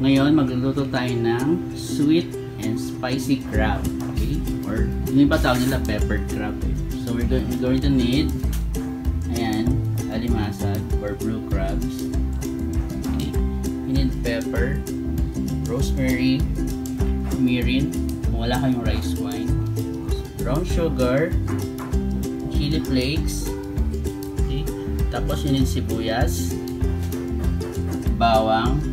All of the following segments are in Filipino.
Ngayon magluluto tayo ng sweet and spicy crab. Okay? Or, yung pa tawag nila peppered crab. Eh. So, we're going, we're going to need ayan, alimasag or blue crabs. Okay? You need pepper, rosemary, mirin, kung wala kayong rice wine, brown sugar, chili flakes, okay? tapos yun yung sibuyas, bawang,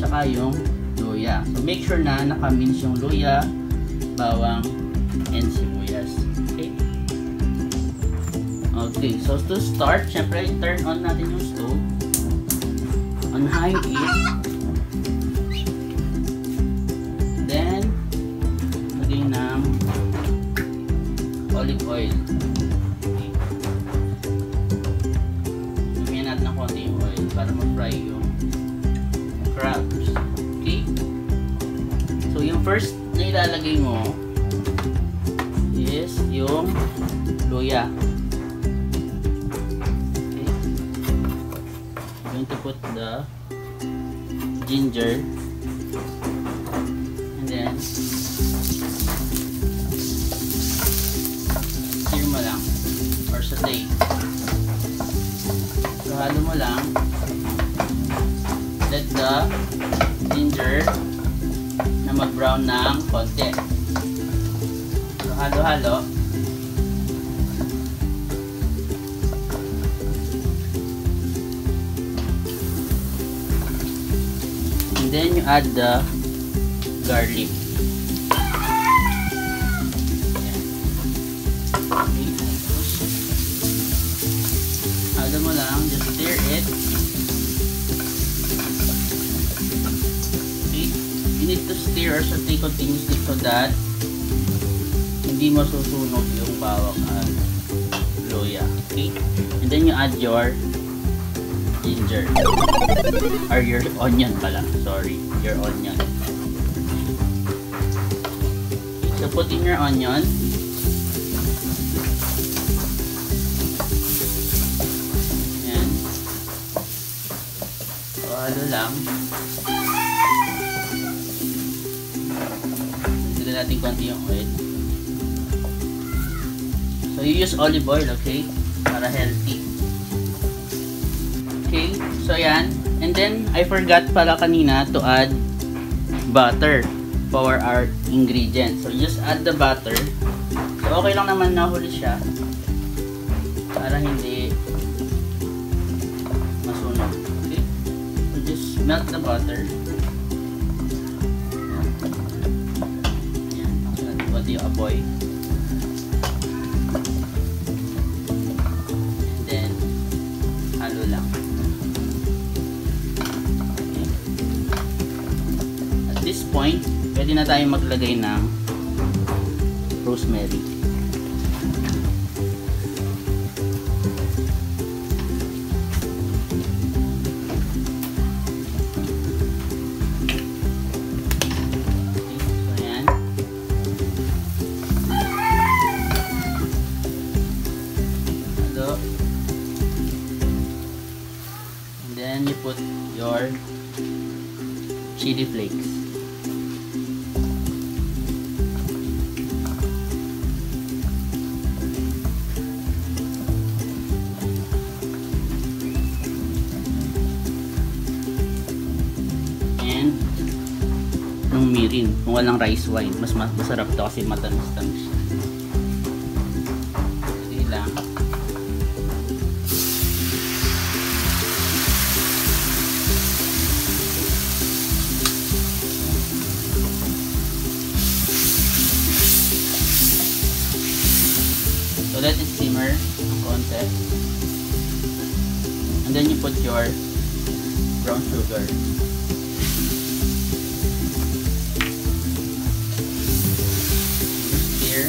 tsaka yung luya. So make sure na naka-mince yung luya, bawang, and sibuyas. Okay? Okay, so to start, syempre turn on natin yung stove. On high heat. Then, lagay ng olive oil. Okay. Lumiyan natin ng konti yung oil para ma-fry yung crabs. Okay? So, yung first na ilalagay mo is yung luya. Okay? I'm going to put the ginger and then sear mo lang or saute. So, halo mo lang the ginger na mag-brown ng konti. So, halo-halo. And then you add the garlic. Halo mo lang, just stir it. Stir or saute continuously so that hindi masusunog yung bawang at luya. Okay? And then you add your ginger. Or your onion pala. Sorry. Your onion. So put in your onion. Ayan. So halo lang. Natin konti yung oil. So you use olive oil, okay? Para healthy. Okay, so yan. And then, I forgot pala kanina to add butter for our ingredients. So, just add the butter. So, okay lang naman na huli siya. Para hindi masunog. Okay? So, just melt the butter. Konti yung apoy. Then, halo lang. At this point, pwede na tayong maglagay ng rosemary. Chili flakes. And nung mirin, kung walang rice wine, mas ma- masarap to kasi matamis-tamis. Sige lang. So let it simmer konti. And then you put your brown sugar. Stir.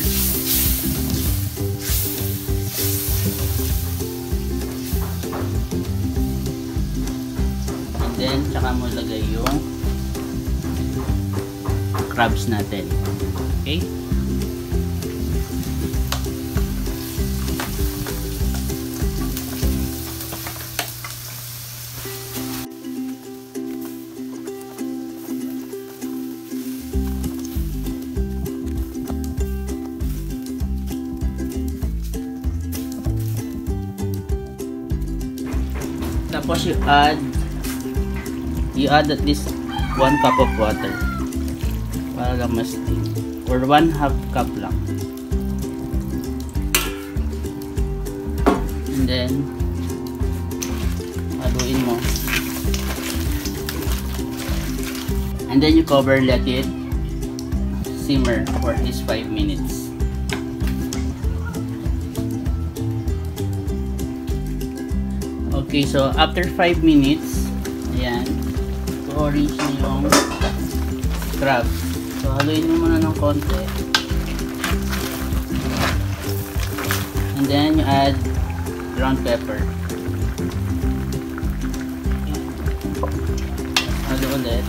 And then, tsaka mo lagay yung crabs natin. Okay? Tapos you add you add at least 1 cup of water para lang mas or 1 half cup lang. And then haluin mo. And then you cover let it simmer for at least 5 minutes. Okay, so after 5 minutes, ayan, orange na yung crab. So, haluin mo muna ng konti. And then, you add ground pepper. Halo ulit.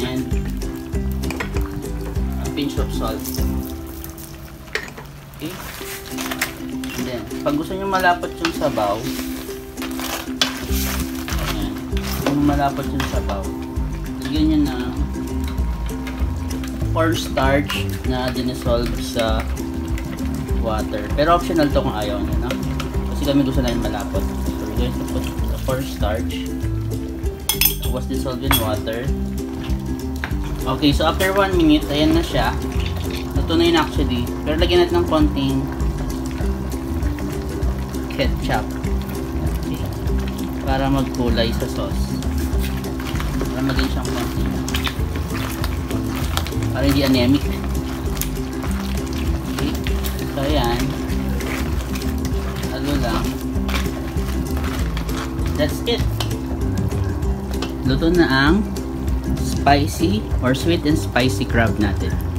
And a pinch of salt. Pag gusto nyo malapot yung sabaw, ayan, kung malapot yung sabaw, lagyan nyo ng cornstarch na dinesolve sa water. Pero optional to kung ayaw nyo, no? Kasi kami gusto namin malapot. So, we're going to put the cornstarch. Was dissolved in water. Okay, so after 1 minute, ayan na siya. Ito na actually. Pero lagyan natin ng konting ketchup. Okay. Para magkulay sa sauce. Para maging siyang konting para hindi anemic. Okay. So, ayan. Halo lang. That's it. Luto na ang spicy or sweet and spicy crab natin.